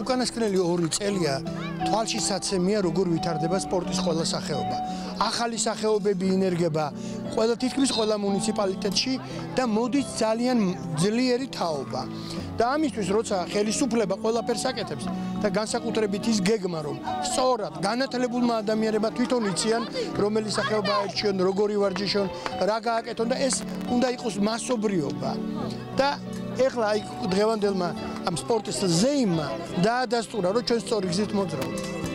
უკანასკნელი 2 წელია თვალში საცემია როგორ ვითარდება სპორტის ყველა სახეობა. ახალი სახეობები ინერგება ყველა თითქმის ყველა მუნიციპალიტეტში და მოდის ძალიან ძლიერი თაობა. და ამისთვის როცა ხელისუფლება ყველაფერს აკეთებს და განსაკუთრებით ის გეგმა რომ სწორად განათლებულმა ადამიანებმა თვითონ იციან რომელი სახეობა აერჩიონ, როგორი ვარჯიშონ, რა გააკეთონ და ეს უნდა იყოს მასობრიობა. და ეხლა აი დღევანდელმა ამ სპორტის ზეიმმა დაადასტურა რომ ჩვენ სწორი გზით მოძრაობთ.